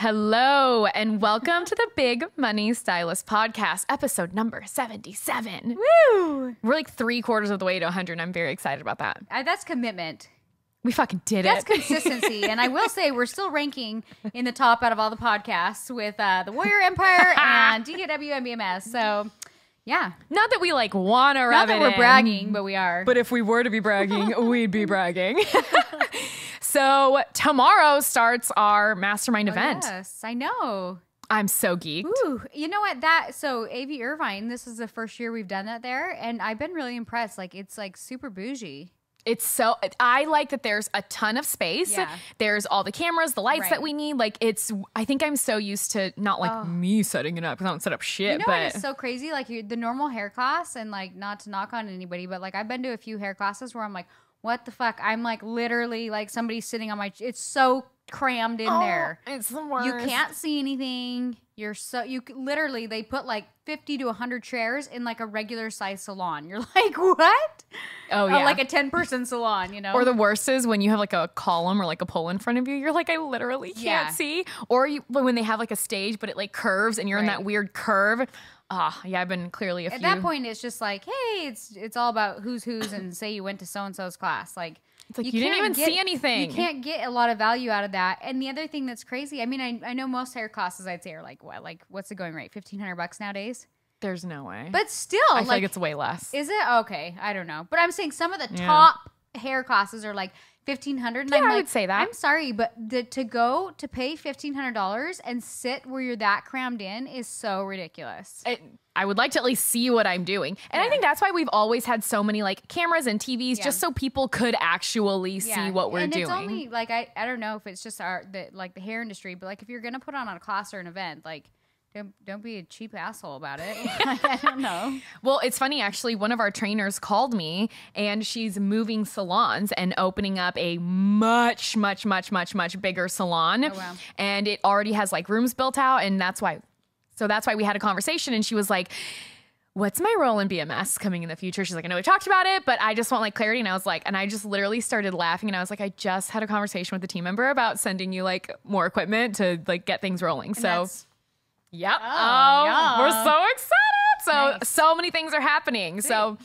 Hello, and welcome to the Big Money Stylist Podcast, episode number 77. Woo! We're like three quarters of the way to 100, and I'm very excited about that. Uh, that's commitment. We fucking did That's it. That's consistency. and I will say we're still ranking in the top out of all the podcasts with uh, the Warrior Empire and DKW and BMS. So, yeah. Not that we like want to Not that we're in, bragging, but we are. But if we were to be bragging, we'd be bragging. So tomorrow starts our mastermind Oh, event. Yes, I know. I'm so geeked. Ooh, you know what? That so AV Irvine. This is the first year we've done that there, and I've been really impressed. Like it's like super bougie. It's so I like that there's a ton of space. Yeah. There's all the cameras, the lights Right. that we need. Like it's I think I'm so used to not like oh. me setting it up because I don't set up shit. You know but is so crazy? Like you, the normal hair class, and like not to knock on anybody, but like I've been to a few hair classes where I'm like, what the fuck? I'm like literally like somebody sitting on my. It's so crammed in there. it's the worst. You can't see anything. You're so you literally they put like 50 to 100 chairs in like a regular size salon. You're like, what? Oh Uh, yeah. like a 10 person salon, you know? or the worst is when you have like a column or like a pole in front of you. You're like, I literally can't Yeah. see. Or you when they have like a stage, but it like curves and you're in that weird curve. Ah, yeah. I've been clearly a At few. that point, it's just like, hey, it's it's all about who's who's, and say you went to so and so's class. Like, It's like, you didn't can't even see anything. You can't get a lot of value out of that. And the other thing that's crazy, I mean, I, I know most hair classes I'd say are like what, like what's the going rate? Fifteen hundred bucks nowadays. There's no way. But still, I feel like, like, it's way less. is it okay? I don't know, but I'm saying some of the Yeah. top hair classes are like fifteen hundred. Yeah, I'm I would say that. I'm sorry, but the, to go to pay fifteen hundred dollars and sit where you're that crammed in is so ridiculous. it, I would like to at least see what I'm doing. And I think that's why we've always had so many like cameras and TVs Yeah. just so people could actually see what we're and doing. it's only like I, I don't know if it's just our the like the hair industry, but like if you're gonna put on a class or an event, like don't don't be a cheap asshole about it. I don't know. well, it's funny actually. One of our trainers called me and she's moving salons and opening up a much, much, much, much, much bigger salon. Oh, wow. And it already has like rooms built out. And that's why, so that's why we had a conversation. And she was like, What's my role in BMS coming in the future? She's like, I know we talked about it, but I just want like clarity. And I was like, and I just literally started laughing. And I was like, I just had a conversation with the team member about sending you like more equipment to like get things rolling. so, That's- Yep. Oh, oh yeah. we're so excited. So Nice. so many things are happening. So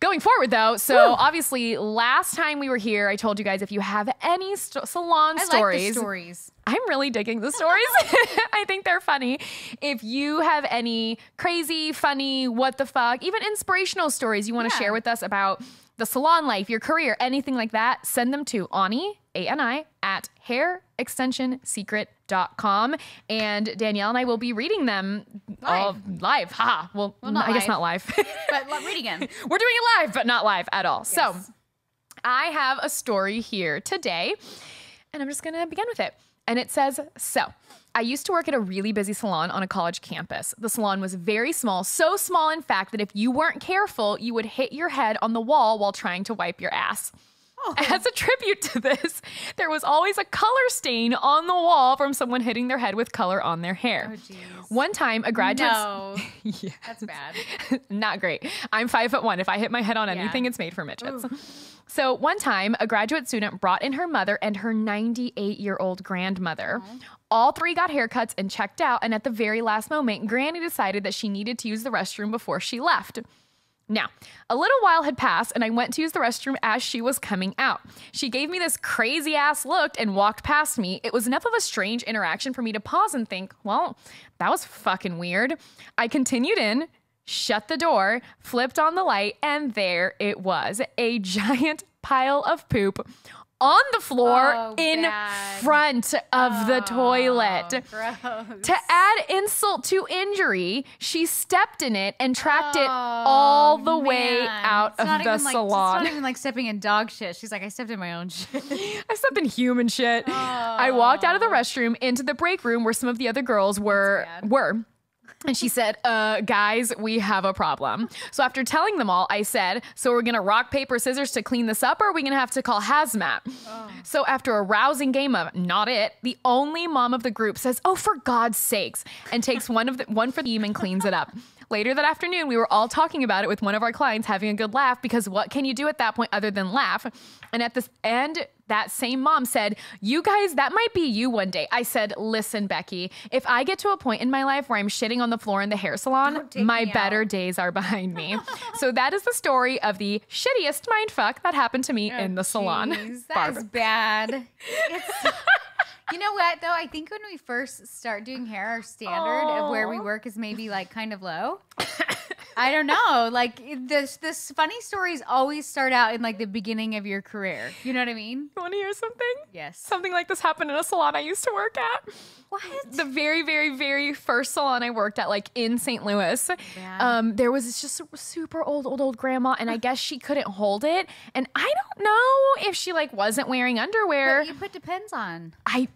going forward though, so obviously last time we were here, I told you guys if you have any st- salon I stories, like the stories. I'm really digging the stories. I think they're funny. If you have any crazy, funny, what the fuck, even inspirational stories you want to Yeah. share with us about the salon life, your career, anything like that, send them to Ani, A-N-I, at hairextensionsecret.com. And Danielle and I will be reading them all live. Ha. Well, not I guess not live. But like, read again. We're doing it live, but not live at all. So I have a story here today, and I'm just going to begin with it. And it says So, I used to work at a really busy salon on a college campus. The salon was very small, so small, in fact, that if you weren't careful, you would hit your head on the wall while trying to wipe your ass. As a tribute to this, there was always a color stain on the wall from someone hitting their head with color on their hair. Oh, jeez. One time, a graduate. No, Yeah. that's bad. Not great. I'm five foot one. If I hit my head on anything, it's made for midgets. So one time, a graduate student brought in her mother and her 98 year old grandmother. All three got haircuts and checked out. And at the very last moment, Granny decided that she needed to use the restroom before she left. Now, a little while had passed, and I went to use the restroom as she was coming out. She gave me this crazy ass look and walked past me. It was enough of a strange interaction for me to pause and think, well, that was fucking weird. I continued in, shut the door, flipped on the light, and there it was a giant pile of poop on the floor Oh, in bad. front of the oh, toilet. Gross. To add insult to injury, she stepped in it and tracked it all oh, the way Oh, out It's of the even like- salon. it's not even like stepping in dog shit. She's like, I stepped in my own shit. I stepped in human shit. I walked out of the oh. restroom into the break room where some of the other girls were were. And she said, uh, guys, we have a problem. So after telling them all, I said, so we're gonna rock, paper, scissors to clean this up, or are we gonna have to call hazmat? So after a rousing game of not it, the only mom of the group says, oh, for God's sakes, and takes one of the one for the team and cleans it up. Later that afternoon, we were all talking about it with one of our clients, having a good laugh because what can you do at that point other than laugh? And at this end, that same mom said, You guys, that might be you one day. I said, Listen, Becky, if I get to a point in my life where I'm shitting on the floor in the hair salon, oh, my better out. days are behind me. so that is the story of the shittiest mind fuck that happened to me oh, in the salon. Oh, Jeez, that Barbara. is bad. You know what though? I think when we first start doing hair, our standard of where we work is maybe like kind of low. I don't know. Like this, this funny stories always start out in like the beginning of your career. You know what I mean? You want to hear something? Yes. Something like this happened in a salon I used to work at. What? the very, very, very first salon I worked at, like in St. Louis, Yeah. um, there was this just a super old, old, old grandma, and I guess she couldn't hold it. And I don't know if she like wasn't wearing underwear. But you put depends on. I,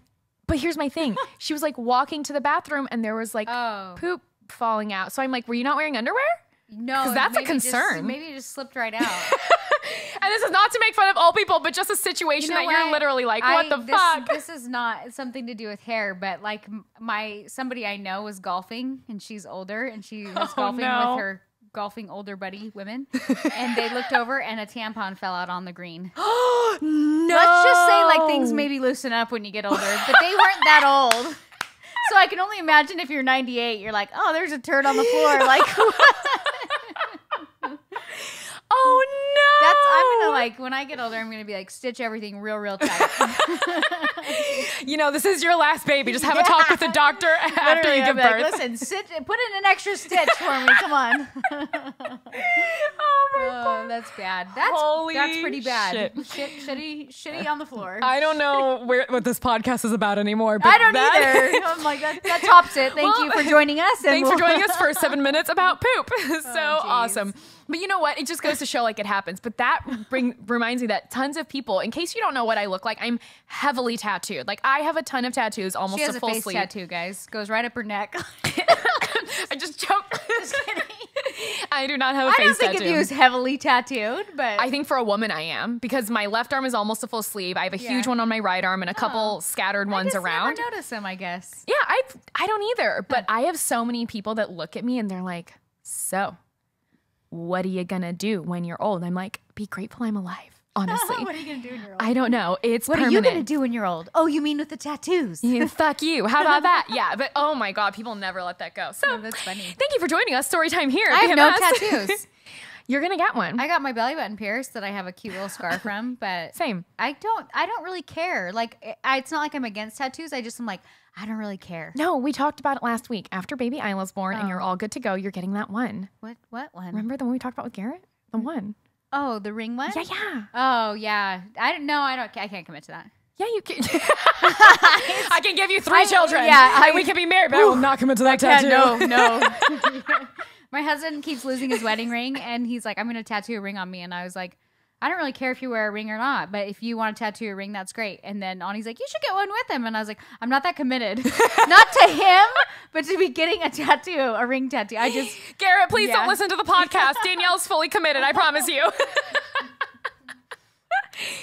but here's my thing: she was like walking to the bathroom, and there was like Oh. poop falling out. So I'm like, "Were you not wearing underwear?" No, that's a maybe just- concern. maybe it just slipped right out. And this is not to make fun of all people, but just a situation You know that you're literally like, I- "What the this, fuck?" This is not something to do with hair, but like my somebody I know was golfing and she's older and she was Oh, golfing no. with her golfing older buddy women and they looked over and a tampon fell out on the green. no. Let's just say like things maybe loosen up when you get older, but they weren't that old. So I can only imagine if you're 98, you're like, oh, there's a turd on the floor. Like Oh no. that's I'm gonna like when I get older, I'm gonna be like stitch everything real, real tight. you know, this is your last baby. Just have a talk with the doctor after Literally, you give be like, birth. Listen, sit, put in an extra stitch for me. Come on. oh my Oh, that's bad. That's Holy that's pretty bad. shit. Shit, shitty, shitty on the floor. I don't know where what this podcast is about anymore. But I don't that- either. I'm like that. That tops it. Thank Well, you for joining us. and Thanks for we'll- joining us for seven minutes about poop. Oh, so geez. awesome. But you know what? It just goes to show like it happens. But that bring reminds me that tons of people, in case you don't know what I look like, I'm heavily tattooed. Like I have a ton of tattoos, almost She has a a full face sleeve. tattoo, guys. Goes right up her neck. I just choked. Just kidding. I do not have a I face tattoo. I don't think tattoo. of you as heavily tattooed, but I think for a woman I am because my left arm is almost a full sleeve. I have a huge one on my right arm and a couple Oh. scattered I ones around. Never notice them, I guess. Yeah, I I don't either. But I have so many people that look at me and they're like, "So, what are you gonna do when you're old?" I'm like, "Be grateful I'm alive." Honestly, what are you gonna do when you're old? I don't know. It's What are you gonna do when you're old? Oh, you mean with the tattoos? Yeah, Fuck you. How about that? Yeah, but oh my god, people never let that go. So Oh, that's funny. Thank you for joining us. Story time here. I have no tattoos. You're gonna get one. I got my belly button pierced that I have a cute little scar from, but Same. I don't. I don't really care. Like, I, it's not like I'm against tattoos. I just am like, I don't really care. No, we talked about it last week. After baby Isla's born and you're Oh. all good to go, you're getting that one. What? What one? Remember the one we talked about with Garrett? The mm-hmm. one. Oh, the ring one. Yeah, yeah. Oh, yeah. I don't know. I don't. I can't commit to that. Yeah, you can. I can give you three I- children. yeah, I- we can be married, but I will not commit to that Yeah, tattoo. no, no. My husband keeps losing his wedding ring, and he's like, "I'm going to tattoo a ring on me," and I was like. I don't really care if you wear a ring or not, but if you want to tattoo a ring, that's great. And then Ani's like, you should get one with him. And I was like, I'm not that committed. not to him, but to be getting a tattoo, a ring tattoo. I just, Garrett, please Yeah. don't listen to the podcast. Danielle's fully committed. I promise you.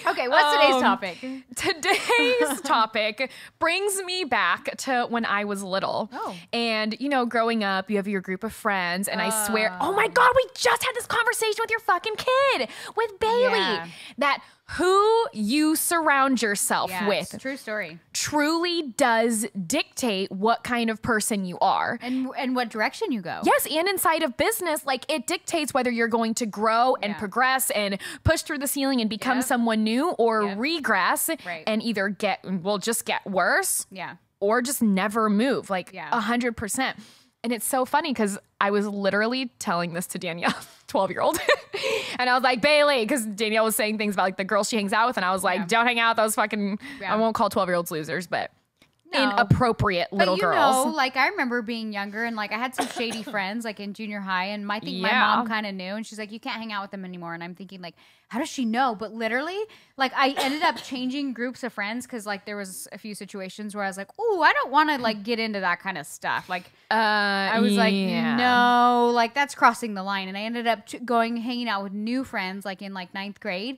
okay, what's today's Um, topic? Today's topic brings me back to when I was little. Oh. And, you know, growing up, you have your group of friends, and I swear, oh my. God, we just had this conversation with your fucking kid, with Bailey. Yeah. That who you surround yourself Yeah, with true story. truly does dictate what kind of person you are. And and what direction you go. Yes, and inside of business, like it dictates whether you're going to grow and Yeah. progress and push through the ceiling and become Yep. someone new or Yep. regress Right. and either get, will just get worse Yeah. or just never move like a hundred percent. And it's so funny because I was literally telling this to Danielle, 12 year old. and I was like, Bailey, because Danielle was saying things about like the girl she hangs out with. And I was like, Yeah. don't hang out with those fucking, Yeah. I won't call 12 year olds losers, but Inappropriate But little you girls. know, like I remember being younger and like I had some shady friends like in junior high, and I think my mom kind of knew, and she's like, "You can't hang out with them anymore." And I'm thinking like, how does she know? But literally, like I ended up changing groups of friends because like there was a few situations where I was like, "Oh, I don't want to like get into that kind of stuff." Like uh, I was like, no, like that's crossing the line. And I ended up going hanging out with new friends like in like ninth grade.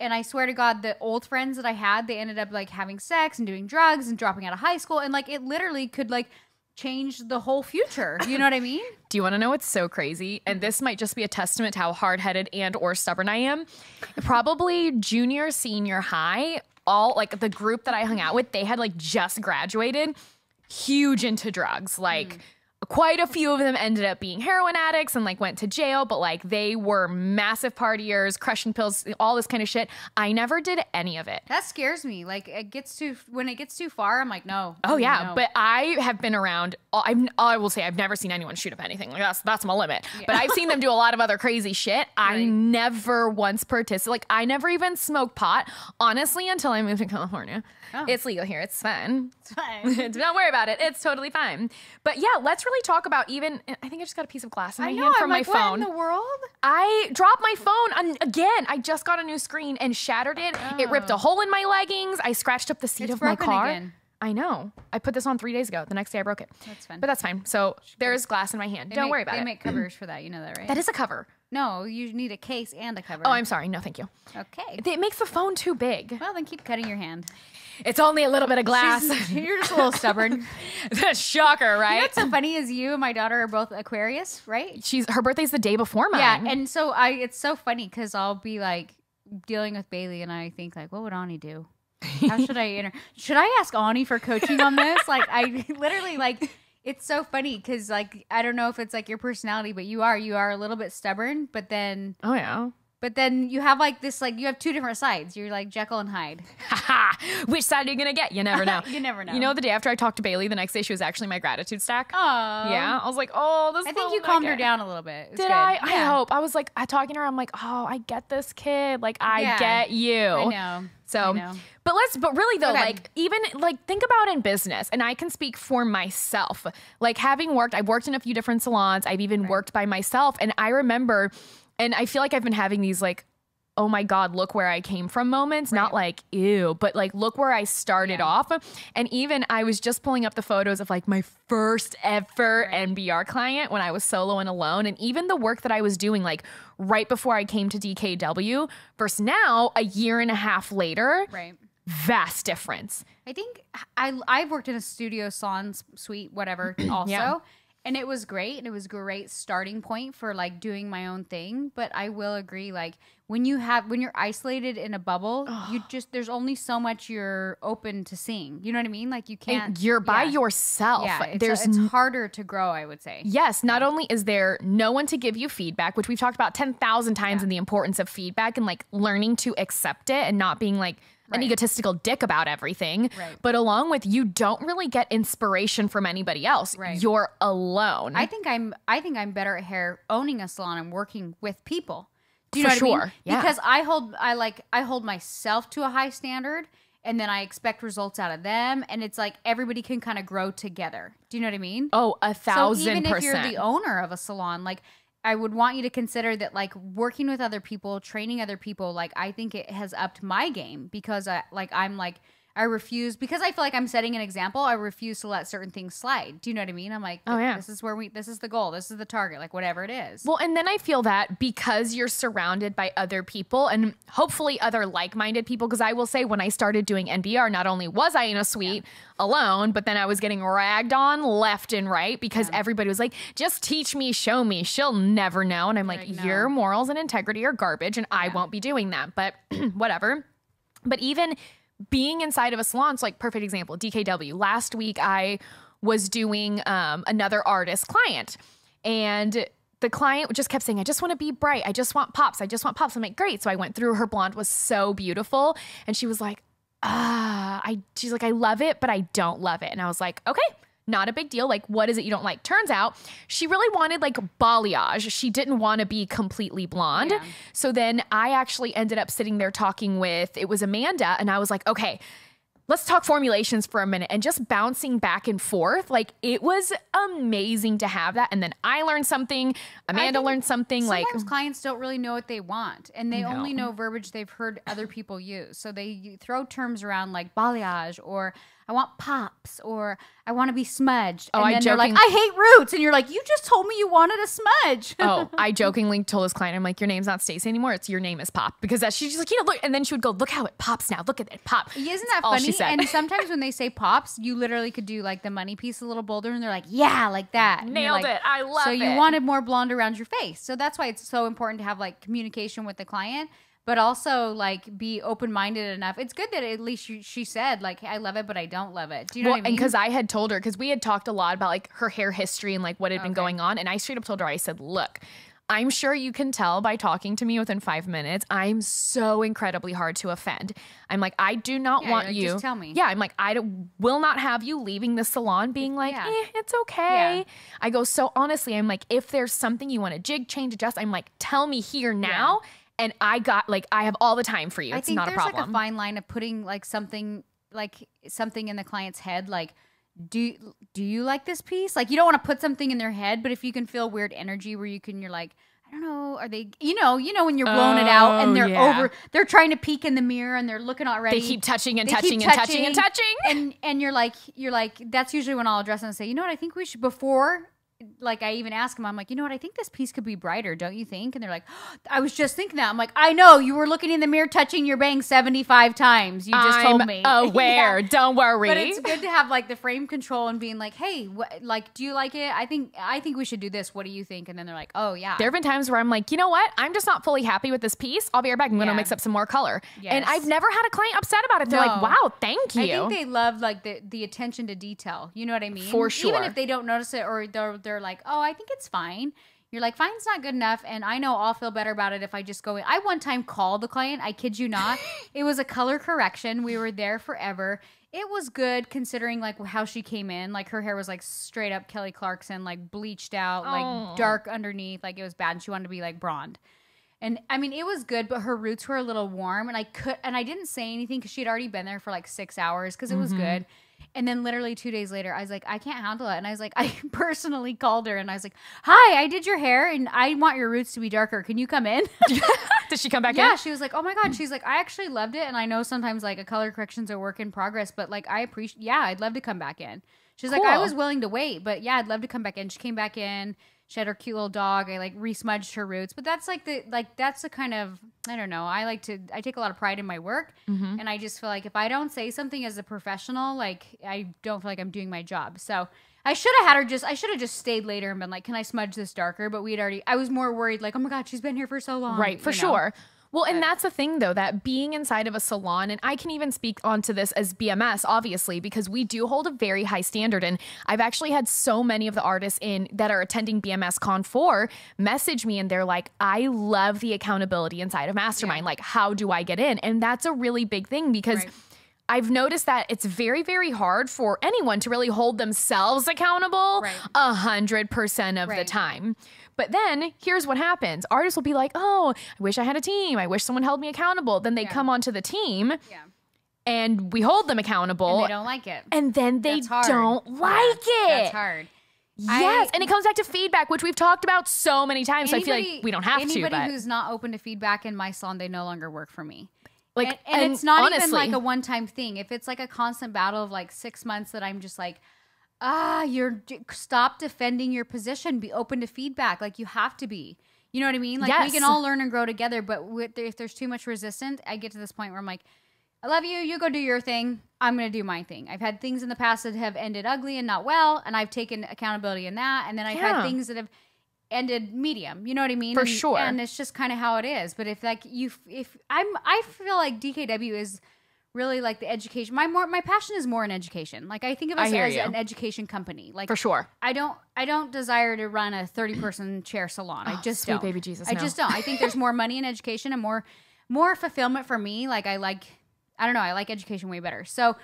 And I swear to God, the old friends that I had, they ended up like having sex and doing drugs and dropping out of high school. And like it literally could like change the whole future. You know what I mean? Do you want to know what's so crazy? And this might just be a testament to how hard-headed and or stubborn I am. Probably junior, senior high, all like the group that I hung out with, they had like just graduated, huge into drugs. Like mm quite a few of them ended up being heroin addicts and like went to jail, but like they were massive partiers, crushing pills, all this kind of shit. I never did any of it. That scares me. Like it gets too when it gets too far, I'm like, no. Oh yeah, no. but I have been around. I've, I will say I've never seen anyone shoot up anything. Like that's that's my limit. Yeah. But I've seen them do a lot of other crazy shit. Right. I never once participated. Like I never even smoked pot, honestly, until I moved to California. Oh. It's legal here. It's fine. It's fine. Don't worry about it. It's totally fine. But yeah, let's really talk about even. I think I just got a piece of glass in my know, hand from I'm my like, phone. What in the world? I dropped my phone and again. I just got a new screen and shattered it. Oh. It ripped a oh. hole in my leggings. I scratched up the seat it's of my car. Again. I know. I put this on three days ago. The next day I broke it. That's fine. But that's fine. So there's glass in my hand. They Don't make, worry about they it. They make covers for that. You know that, right? That is a cover. No, you need a case and a cover. Oh, I'm sorry. No, thank you. Okay. It makes the phone too big. Well, then keep cutting your hand. It's only a little bit of glass. She's, you're just a little stubborn. That's a shocker, right? You know what's so funny is you and my daughter are both Aquarius, right? She's her birthday's the day before mine. Yeah, and so I it's so funny because I'll be like dealing with Bailey and I think like, what would Ani do? How should I enter? should I ask Ani for coaching on this? like I literally like it's so funny because like I don't know if it's like your personality, but you are you are a little bit stubborn, but then oh yeah, but then you have like this, like you have two different sides. You're like Jekyll and Hyde. Which side are you gonna get? You never know. you never know. You know, the day after I talked to Bailey, the next day she was actually my gratitude stack. Oh, yeah. I was like, oh, this. I think you calmed her down a little bit. Did I? Yeah. I hope. I was like, I talking to her. I'm like, oh, I get this kid. Like, I yeah. get you. I know. So, but let's, but really though, okay. like even like think about in business, and I can speak for myself. Like having worked, I've worked in a few different salons. I've even right. worked by myself, and I remember, and I feel like I've been having these like oh my God, look where I came from moments. Right. Not like, ew, but like, look where I started yeah. off. And even I was just pulling up the photos of like my first ever right. NBR client when I was solo and alone. And even the work that I was doing, like right before I came to DKW versus now, a year and a half later. Right. Vast difference. I think I I've worked in a studio salon suite, whatever, also. yeah and it was great and it was great starting point for like doing my own thing but i will agree like when you have when you're isolated in a bubble you just there's only so much you're open to seeing. You know what i mean? Like you can't and you're by yeah. yourself. Yeah it's, there's it's harder to grow i would say. Yes not only is there no one to give you feedback which we've talked about 10,000 times yeah. in the importance of feedback and like learning to accept it and not being like an egotistical dick about everything. Right. But along with you don't really get inspiration from anybody else. Right. You're alone. I think I'm I think I'm better at hair owning a salon and working with people. Do you For know what sure. I mean? Yeah. Because I hold I like I hold myself to a high standard and then I expect results out of them and it's like everybody can kind of grow together. Do you know what I mean? Oh, a thousand so even percent. if you're the owner of a salon, like I would want you to consider that like working with other people, training other people, like I think it has upped my game because I like I'm like I refuse because I feel like I'm setting an example. I refuse to let certain things slide. Do you know what I mean? I'm like, oh yeah, this is where we, this is the goal, this is the target, like whatever it is. Well, and then I feel that because you're surrounded by other people and hopefully other like-minded people. Because I will say, when I started doing NBR, not only was I in a suite yeah. alone, but then I was getting ragged on left and right because yeah. everybody was like, "Just teach me, show me." She'll never know, and I'm like, no. "Your morals and integrity are garbage, and yeah. I won't be doing that." But whatever. But even being inside of a salon, it's like perfect example. DKW. Last week I was doing um, another artist client, and the client just kept saying, I just want to be bright. I just want pops. I just want pops. I'm like, great. So I went through her blonde was so beautiful. And she was like, ah, I she's like, I love it, but I don't love it. And I was like, okay, not a big deal. Like, what is it you don't like? Turns out she really wanted like balayage. She didn't want to be completely blonde. Yeah. So then I actually ended up sitting there talking with, it was Amanda, and I was like, okay, let's talk formulations for a minute and just bouncing back and forth. Like it was amazing to have that. And then I learned something. Amanda learned something. Sometimes like clients don't really know what they want, and they no. only know verbiage they've heard other people use. So they throw terms around like balayage or I want pops or I want to be smudged. Oh, and I then they're like, I hate roots. And you're like, you just told me you wanted a smudge. oh, I jokingly told this client, I'm like, your name's not Stacy anymore. It's your name is Pop because that she's just like, you know, look, and then she would go, look how it pops now. Look at it pop. Isn't That's that funny? And sometimes when they say pops, you literally could do like the money piece a little bolder, and they're like, "Yeah, like that." And Nailed like- it. I love it. So you wanted more blonde around your face, so that's why it's so important to have like communication with the client, but also like be open minded enough. It's good that at least you, she said like, "I love it, but I don't love it." Do you know well, what I mean? and because I had told her, because we had talked a lot about like her hair history and like what had been going on. And I straight up told her, I said, look, I'm sure you can tell by talking to me within five minutes. I'm so incredibly hard to offend. I'm like, I do not Yeah, want like, you. "Just tell me." Yeah, I'm like, I will not have you leaving the salon being like, Yeah. eh, it's okay. Yeah. I go, so honestly, I'm like, if there's something you want to jig, change, adjust, I'm like, tell me here now. And I got like, I have all the time for you. I It's think not a there's problem. like a fine line of putting like something like something in the client's head like do do you like this piece like you don't want to put something in their head but if you can feel weird energy where you can you're like I don't know. Are they? You know, you know when you're blowing it out Oh, and they're yeah. over. They're trying to peek in the mirror and they're looking already. they keep touching and They keep touching and touching and touching. and and you're like you're like that's usually when I'll address them and say, you know what, I think we should before like I even ask them, I'm like, you know what, I think this piece could be brighter, don't you think? And they're like, I was just thinking that. I'm like, I know you were looking in the mirror, touching your bangs 75 times. You just I'm told me. aware. Yeah. Don't worry. But it's good to have like the frame control and being like, hey, what, like, do you like it? I think I think we should do this. What do you think? And then they're like, oh yeah. There have been times where I'm like, you know what? I'm just not fully happy with this piece. I'll be right back. I'm going to mix up some more color. And I've never had a client upset about it. They're like, wow, thank you. I think they love like the the attention to detail. You know what I mean? For sure. Even if they don't notice it or they're they're like, oh, I think it's fine. You're like, fine's not good enough, and I know I'll feel better about it if I just go in. I one time called the client. I kid you not. it was a color correction. We were there forever. It was good considering like how she came in. Like her hair was like straight up Kelly Clarkson, like bleached out, like dark underneath. Like it was bad. And she wanted to be like blonde. And I mean, it was good, but her roots were a little warm, and I could, and I didn't say anything because she'd already been there for like six hours because it was Mm-hmm. good. And then literally two days later, I was like, I can't handle it, and I was like, I personally called her, and I was like, Hi, I did your hair, and I want your roots to be darker. Can you come in? Did she come back in? yeah, in? she was like, Oh my god, she's like, I actually loved it, and I know sometimes like a color correction's a work in progress, but like I appreciate, yeah, I'd love to come back in. She's like, I was willing to wait, but yeah, I'd love to come back in. She came back in. She had her cute little dog. I like resmudged her roots, but that's like the like that's the kind of I don't know. I like to I take a lot of pride in my work, Mm-hmm. and I just feel like if I don't say something as a professional, like I don't feel like I'm doing my job. So I should have had her just I should have just stayed later and been like, can I smudge this darker? But we'd already I was more worried like, oh my god, she's been here for so long, Right, for you know? sure. Well, and that's the thing though, that being inside of a salon, and I can even speak onto this as BMS, obviously, because we do hold a very high standard. And I've actually had so many of the artists in that are attending BMS Con 4 message me and they're like, I love the accountability inside of Mastermind. Like, how do I get in? And that's a really big thing because Right. I've noticed that it's very, very hard for anyone to really hold themselves accountable a hundred percent of the time. But then here's what happens. Artists will be like, oh, I wish I had a team. I wish someone held me accountable. Then they Yeah. come onto the team Yeah, and we hold them accountable. and they don't like it. and then they don't Yeah, like it. That's hard. Yes. I- and it comes back to feedback, which we've talked about so many times. so I feel like we don't have to, Anybody who's not open to feedback in my salon, they no longer work for me. Like, and, and it's not even like a one-time thing. If it's like a constant battle of like six months that I'm just like, ah, you're stop defending your position. Be open to feedback. Like you have to be. You know what I mean? Like we can all learn and grow together. But with, if there's too much resistance, I get to this point where I'm like, I love you. You go do your thing. I'm going to do my thing. I've had things in the past that have ended ugly and not well, and I've taken accountability in that. And then I've Yeah. had things that have ended medium. You know what I mean? For And- sure. And it's just kind of how it is. But if like you, if I'm, I feel like DKW is really like the education. My more, my passion is more in education. Like I think of us as you. an education company. Like for sure. I don't I don't desire to run a 30 person chair salon. I Oh, just don't. baby Jesus, I no. just don't. I think there's more money in education and more more fulfillment for me. Like I like I don't know, I like education way better. So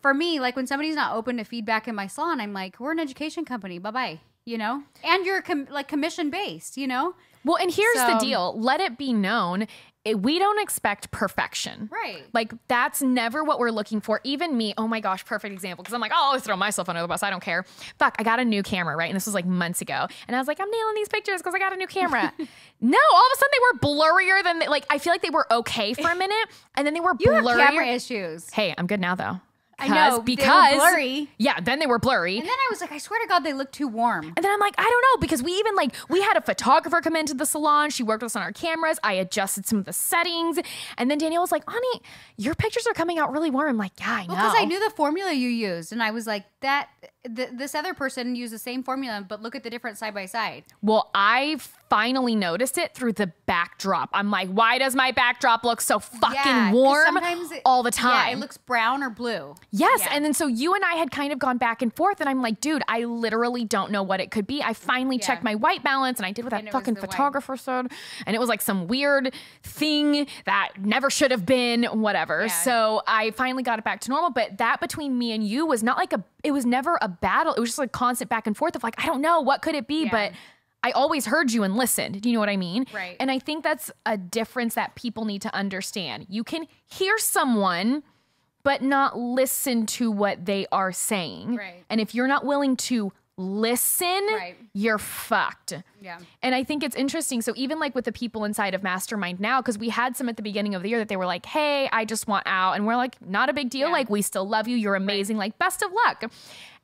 for me, like when somebody's not open to feedback in my salon, I'm like, we're an education company. Bye-bye. You know? And you're com- like commission based, you know? Well, and here's the deal. Let it be known, it, we don't expect perfection. Right. Like that's never what we're looking for. Even me, oh my gosh, perfect example. Because I'm like, oh, I'll always throw myself under the bus. I don't care. Fuck, I got a new camera, right? And this was like months ago. And I was like, I'm nailing these pictures because I got a new camera. no, all of a sudden they were blurrier than like I feel like they were okay for a minute, and then they were You have camera issues. Hey, I'm good now though. I know, they were because blurry. yeah, then they were blurry. And then I was like, I swear to God, they look too warm. And then I'm like, I don't know, because we even like we had a photographer come into the salon. She worked with us on our cameras. I adjusted some of the settings. And then Danielle was like, Ani, your pictures are coming out really warm. I'm like, yeah, I know. Because I knew the formula you used, and I was like, that th- this other person used the same formula, but look at the difference side by side. Well, I finally noticed it through the backdrop. I'm like, why does my backdrop look so fucking Yeah, warm sometimes it- all the time? Yeah, it looks brown or blue. Yes. Yeah. And then so you and I had kind of gone back and forth, and I'm like, dude, I literally don't know what it could be. I finally Yeah. checked my white balance, and I did what that fucking the white. photographer said. And it was like some weird thing that never should have been, whatever. Yeah. So I finally got it back to normal. But that between me and you was not like a, it was never a battle. It was just like constant back and forth of like, I don't know, what could it be? Yeah. But I always heard you and listened. Do you know what I mean? Right. And I think that's a difference that people need to understand. You can hear someone but not listen to what they are saying. Right. And if you're not willing to listen, Right. you're fucked. Yeah. And I think it's interesting. So even like with the people inside of Mastermind now, because we had some at the beginning of the year that they were like, "Hey, I just want out," and we're like, "Not a big deal. Yeah. Like we still love you. You're amazing. Like best of luck."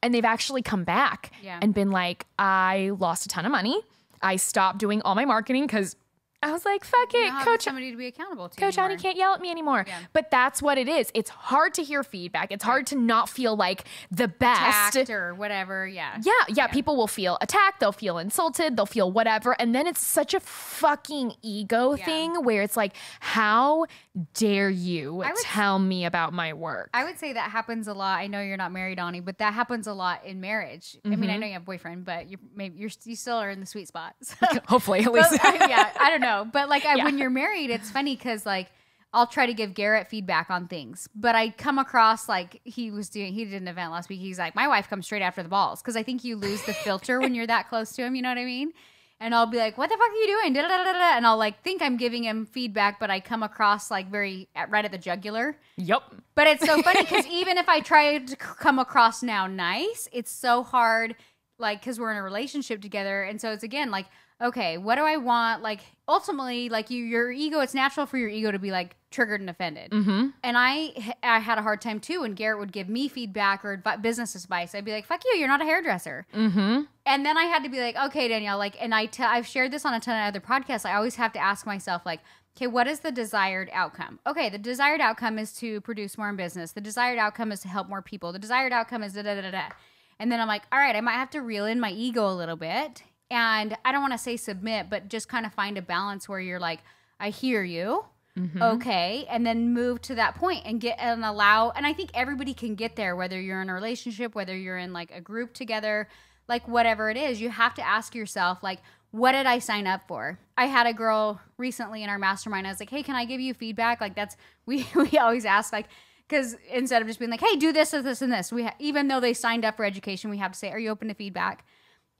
And they've actually come back Yeah. and been like, "I lost a ton of money. I stopped doing all my marketing because." I was like, fuck it, coach. somebody to be accountable to. Coach Ani can't yell at me anymore. Yeah. But that's what it is. It's hard to hear feedback. It's hard to not feel like the best. Attacked or whatever. Yeah. Yeah, yeah, people will feel attacked, they'll feel insulted, they'll feel whatever. And then it's such a fucking ego Yeah. thing where it's like, how dare you would- tell me about my work? I would say that happens a lot. I know you're not married, Ani, but that happens a lot in marriage. I Mm-hmm. mean, I know you have a boyfriend, but you're maybe you're you still are in the sweet spot. Hopefully, at But, least. yeah, I don't know. But like I, Yeah. when you're married, it's funny because like I'll try to give Garrett feedback on things, but I come across like he was doing. He did an event last week. He's like, my wife comes straight after the balls because I think you lose the filter when you're that close to him. You know what I mean? And I'll be like, "What the fuck are you doing?" Da, da, da. And I'll like think I'm giving him feedback, but I come across like very at, right at the jugular. yep. But it's so funny because even if I try to come across now nice, it's so hard, like, because we're in a relationship together. And so it's again like, okay, what do I want? Like, ultimately, like, you, your ego, it's natural for your ego to be like triggered and offended. Mm-hmm. And I, I had a hard time too. when Garrett would give me feedback or advi- business advice. I'd be like, fuck you, you're not a hairdresser. Mm-hmm. And then I had to be like, okay, Danielle, like, and I tell, I've shared this on a ton of other podcasts. I always have to ask myself, like, okay, what is the desired outcome? Okay, the desired outcome is to produce more in business. The desired outcome is to help more people. The desired outcome is da da da da. And then I'm like, all right, I might have to reel in my ego a little bit. And I don't want to say submit, but just kind of find a balance where you're like, I hear you. Mm-hmm. Okay. And then move to that point and get and allow. And I think everybody can get there, whether you're in a relationship, whether you're in like a group together, like whatever it is. You have to ask yourself, like, what did I sign up for? I had a girl recently in our mastermind. I was like, hey, can I give you feedback? Like, that's, we, we always ask, like, because instead of just being like, hey, do this, this, this, and this, we ha- even though they signed up for education, we have to say, are you open to feedback?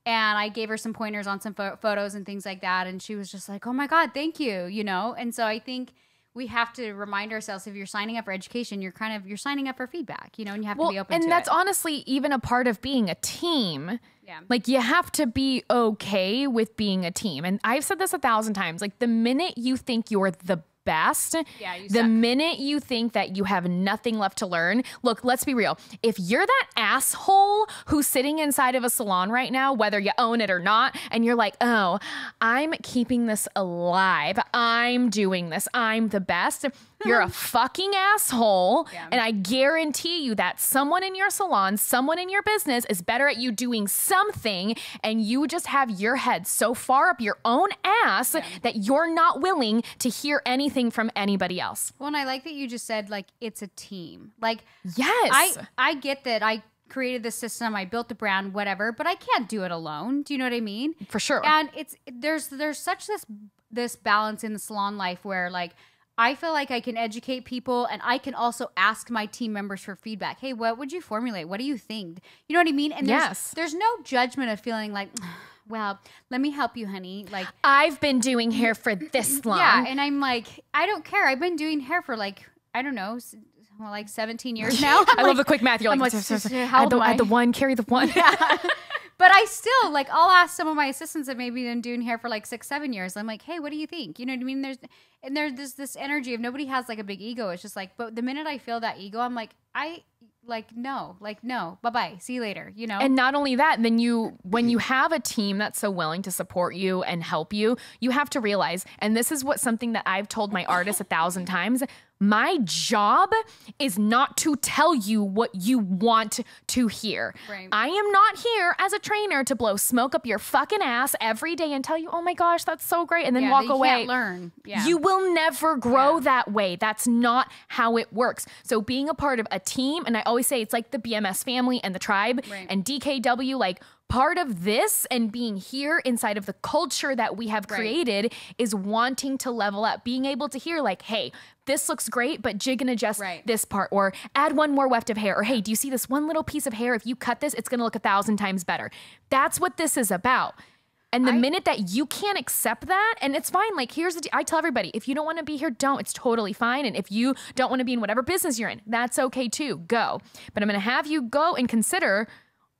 and I gave her some pointers on some pho- photos and things like that. And she was just like, "Oh my god, thank you," you know. And so I think we have to remind ourselves if you're signing up for education, you're kind of you're signing up for feedback, you know, and you have to be open and that's it. honestly even a part of being a team. Yeah. Like you have to be okay with being a team. And I've said this a thousand times. Like the minute you think you're the best, Yeah, you the suck. minute you think that you have nothing left to learn, look, let's be real. If you're that asshole who's sitting inside of a salon right now, whether you own it or not, and you're like, oh, I'm keeping this alive, I'm doing this, I'm the best, you're a fucking asshole. Yeah. And I guarantee you that someone in your salon, someone in your business is better at you doing something, and you just have your head so far up your own ass that you're not willing to hear anything from anybody else. well, and I like that you just said like it's a team. Like Yes. I I get that I created the system, I built the brand, whatever, but I can't do it alone. Do you know what I mean? for sure. and it's there's there's such this this balance in the salon life where like I feel like I can educate people and I can also ask my team members for feedback. Hey, what would you formulate? What do you think? You know what I mean? And there's, Yes. there's no judgment of feeling like, well, let me help you, honey. Like, I've been doing hair for this long. yeah. And I'm like, I don't care. I've been doing hair for like, I don't know, well, like 17 years now. I love the quick math. You're like, like, "Sir, sir, sir, how add old the, am I?" add the one, carry the one. But I still like I'll ask some of my assistants that maybe been doing hair for like six, seven years. I'm like, hey, what do you think? You know what I mean? There's and there's this this energy of nobody has like a big ego. It's just like, but the minute I feel that ego, I'm like, I like no, like no, bye bye, see you later. You know, And not only that, and then you, when you have a team that's so willing to support you and help you, you have to realize, and this is what something that I've told my artists a thousand times my job is not to tell you what you want to hear. Right. I am not here as a trainer to blow smoke up your fucking ass every day and tell you, oh my gosh, that's so great, and then yeah, walk you away. Can't learn. Yeah. You will never grow Yeah. that way. That's not how it works. So being a part of a team, and I always say it's like the BMS family and the tribe Right. and DKW, like part of this and being here inside of the culture that we have Right. created is wanting to level up, being able to hear like, hey, this looks great, but jig and adjust Right. this part, or add one more weft of hair, or hey, do you see this one little piece of hair? If you cut this, it's gonna look a thousand times better. That's what this is about. And the I- minute that you can't accept that, and it's fine. Like, here's the, I tell everybody, if you don't want to be here, don't. It's totally fine. And if you don't want to be in whatever business you're in, that's okay too. Go. But I'm going to have you go and consider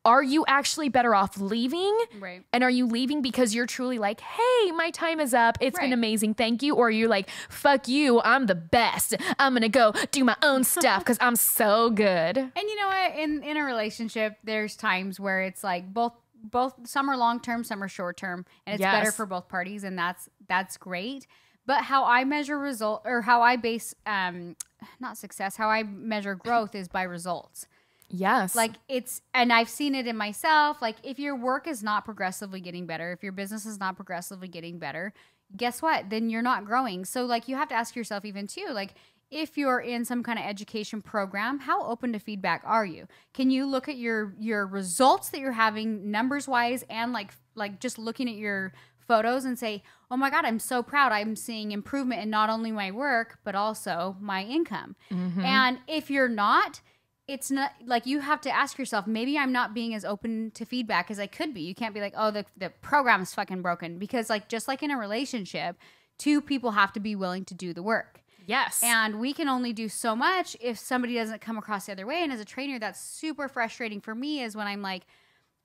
are you actually better off leaving? Right. And are you leaving because you're truly like, hey, my time is up. It's been amazing. Thank you. Or are you like, fuck you. I'm the best. I'm going to go do my own stuff because I'm so good. And you know what? In in a relationship, there's times where it's like both both some are long term, some are short term, and it's better for both parties, and that's that's great. But how I measure result or how I base um not success, how I measure growth is by results. Yes. Like it's and I've seen it in myself. Like if your work is not progressively getting better, if your business is not progressively getting better, guess what? Then you're not growing. So like you have to ask yourself even too, like if you're in some kind of education program, how open to feedback are you? Can you look at your your results that you're having numbers wise and like like just looking at your photos and say, "Oh my god, I'm so proud. I'm seeing improvement in not only my work, but also my income." Mm-hmm. And if you're not, it's not like you have to ask yourself maybe i'm not being as open to feedback as i could be you can't be like oh the, the program is fucking broken because like just like in a relationship two people have to be willing to do the work yes. and we can only do so much if somebody doesn't come across the other way and as a trainer that's super frustrating for me is when i'm like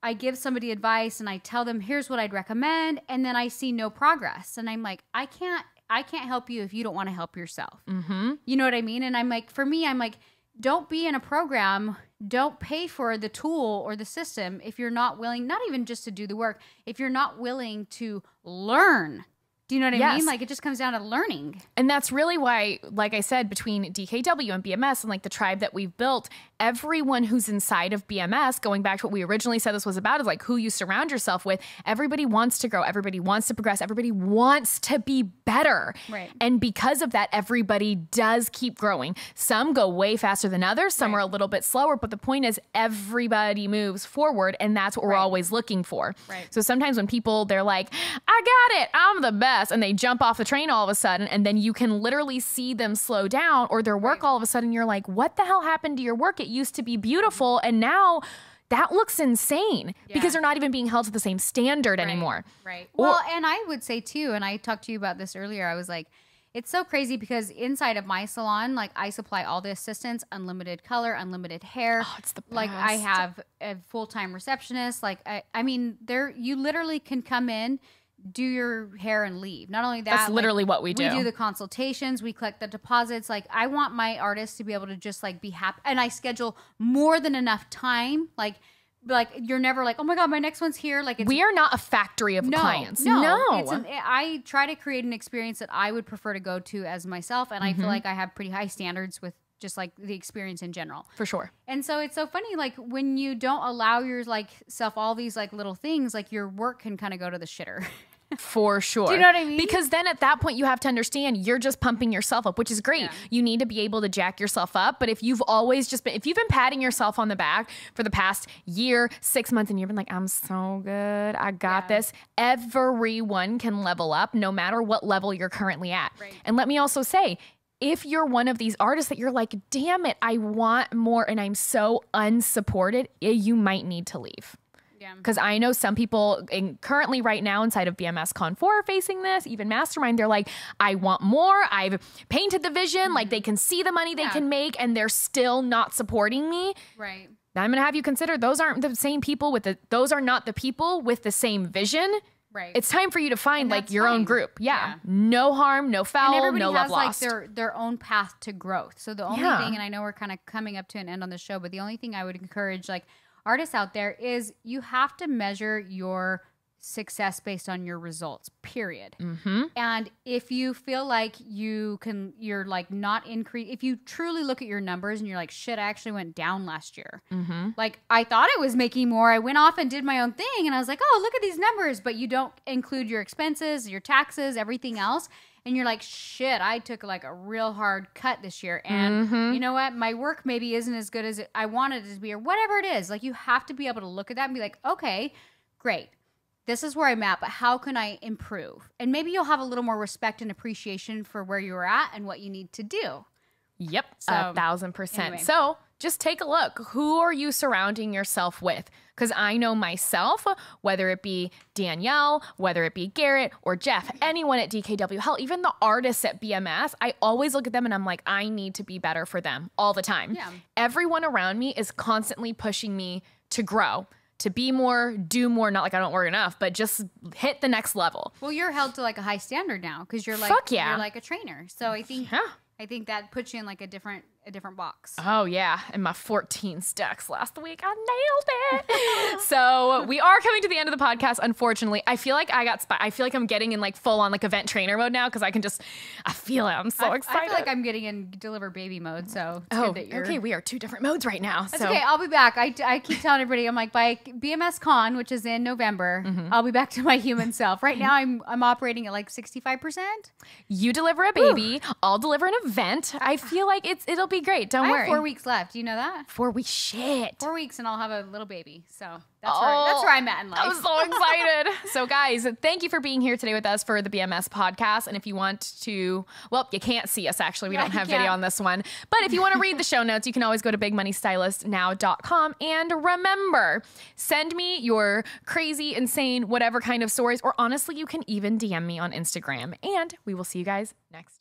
i give somebody advice and i tell them here's what i'd recommend and then i see no progress and i'm like i can't i can't help you if you don't want to help yourself mm-hmm. you know what I mean? And I'm like, for me, I'm like, don't be in a program, don't pay for the tool or the system if you're not willing, not even just to do the work, if you're not willing to learn. Do you know what I Yes. mean? Like it just comes down to learning. And that's really why, like I said, between DKW and BMS and like the tribe that we've built, everyone who's inside of BMS, going back to what we originally said this was about, is like who you surround yourself with. Everybody wants to grow, everybody wants to progress, everybody wants to be better. Right. And because of that, everybody does keep growing. Some go way faster than others, some Right. are a little bit slower, but the point is everybody moves forward, and that's what we're Right. always looking for. Right. So sometimes when people they're like, I got it, I'm the best, and they jump off the train all of a sudden, and then you can literally see them slow down or their work Right. all of a sudden, you're like, what the hell happened to your work? It used to be beautiful, and now that looks insane because they're not even being held to the same standard anymore. Right. Or- well, and I would say too, and I talked to you about this earlier. I was like, it's so crazy because inside of my salon, like I supply all the assistants, unlimited color, unlimited hair. Oh, it's the best. Like I have a full time receptionist. Like I, I mean, there you literally can come in, do your hair and leave. Not only that, That's like, literally what we do. We do the consultations. We collect the deposits. Like I want my artists to be able to just like be happy, and I schedule more than enough time. Like, like you're never like, oh my god, my next one's here. Like it's we are not a factory of no, clients. No, no. It's an, I try to create an experience that I would prefer to go to as myself, and I feel mm-hmm. like I have pretty high standards with just like the experience in general. for sure. And so it's so funny, like when you don't allow your like self all these like little things, like your work can kind of go to the shitter. For sure. Do you know what I mean? Because then at that point, you have to understand you're just pumping yourself up, which is great. Yeah. You need to be able to jack yourself up. But if you've always just been, if you've been patting yourself on the back for the past year, six months, and you've been like, I'm so good, I got Yeah. this, everyone can level up no matter what level you're currently at. Right. And let me also say, if you're one of these artists that you're like, damn it, I want more and I'm so unsupported, eh, you might need to leave. Yeah. Because I know some people in, currently right now inside of BMS Con 4 are facing this, even Mastermind, they're like, I want more. I've painted the vision. Like they mm-hmm. can see the money they Yeah. can make and they're still not supporting me. Right. Now I'm going to have you consider those aren't the same people with the, those are not the people with the same vision Right. It's time for you to find like your own group. Yeah. Yeah. No harm, no and foul, everybody no has love like their their own path to growth. So the only Yeah. thing, and I know we're kind of coming up to an end on the show, but the only thing I would encourage like artists out there is you have to measure your success based on your results. Period. mm-hmm. And if you feel like you can, you're like not increase. If you truly look at your numbers and you're like, shit, I actually went down last year. Mm-hmm. Like I thought it was making more. I went off and did my own thing, and I was like, oh, look at these numbers. But you don't include your expenses, your taxes, everything else. And you're like, shit, I took like a real hard cut this year. And Mhm. you know what? My work maybe isn't as good as it, I wanted it to be, or whatever it is. Like, you have to be able to look at that and be like, okay, great. This is where I'm at, but how can I improve? And maybe you'll have a little more respect and appreciation for where you were at and what you need to do. Yep, a thousand percent. anyway. So just take a look. Who are you surrounding yourself with? Because I know myself, whether it be Danielle, whether it be Garrett or Jeff, anyone at DKW, hell, even the artists at BMS, I always look at them and I'm like, I need to be better for them all the time. Yeah. Everyone around me is constantly pushing me to grow. To be more, do more, not like I don't work enough, but just hit the next level. Well, you're held to like a high standard now because you're like yeah. you're like a trainer. So I think Yeah. I think that puts you in like a different a different box. Oh yeah, and my 14 stacks last week, I nailed it. so we are coming to the end of the podcast. Unfortunately, I feel like I got. Sp- I feel like I'm getting in like full on like event trainer mode now because I can just. I feel it. I'm so I, excited. I feel like I'm getting in deliver baby mode. So oh, good that you're. okay. We are two different modes right now. That's so okay. I'll be back. I, I keep telling everybody, I'm like, by BMS Con, which is in November, Mm-hmm. I'll be back to my human self. Right now, I'm I'm operating at like 65%. you deliver a baby, I'll deliver an event. I feel like it's it'll be great. Don't I worry. have four weeks left. Do you know that? Four weeks. Shit. Four weeks, and I'll have a little baby. So that's where that's oh, where I'm at in life. I'm so excited. so, guys, thank you for being here today with us for the BMS podcast. And if you want to, well, you can't see us actually. We Yeah, don't have video on this one. But if you want to read the show notes, you can always go to bigmoneystylistnow.com. And remember, send me your crazy, insane, whatever kind of stories. Or honestly, you can even DM me on Instagram. And we will see you guys next